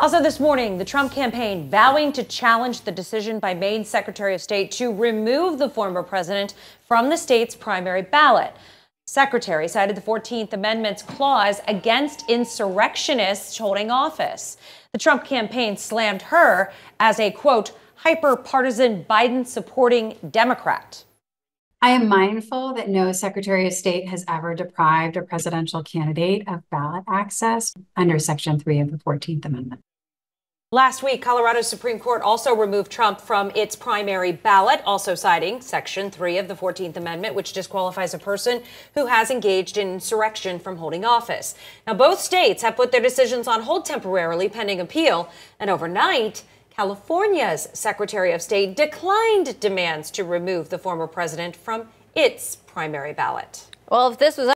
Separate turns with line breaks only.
Also, this morning, the Trump campaign vowing to challenge the decision by Maine Secretary of State to remove the former president from the state's primary ballot. Secretary cited the 14th Amendment's clause against insurrectionists holding office. The Trump campaign slammed her as a quote, hyper partisan Biden supporting Democrat.
I am mindful that no Secretary of State has ever deprived a presidential candidate of ballot access under Section 3 of the 14th Amendment.
Last week, Colorado's Supreme Court also removed Trump from its primary ballot, also citing Section 3 of the 14th Amendment, which disqualifies a person who has engaged in insurrection from holding office. Now, both states have put their decisions on hold temporarily pending appeal, and overnight, California's Secretary of State declined demands to remove the former president from its primary ballot.
Well, if this was